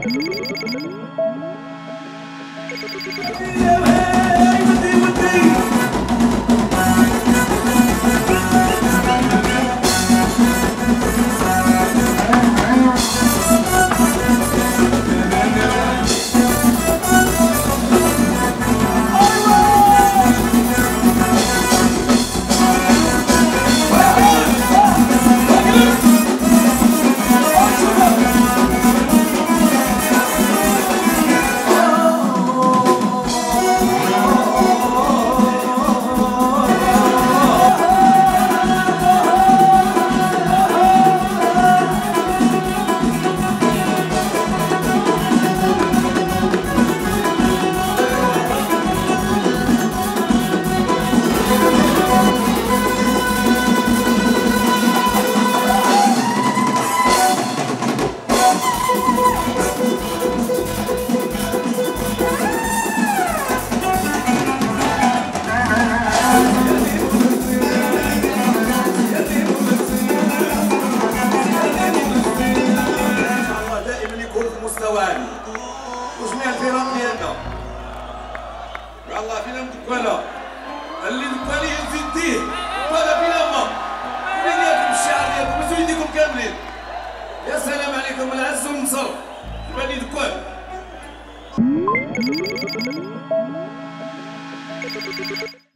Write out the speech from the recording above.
Yeah, القوارب وسمع في الفرق ديالنا يلاه فينا مدكولا اللي دكوالي يزيديه. يديه فينا ما فينا ياكم الشعر ديالكم وزو يديكم كاملين. يا سلام عليكم. العز والنصر بني دكوال Thank you.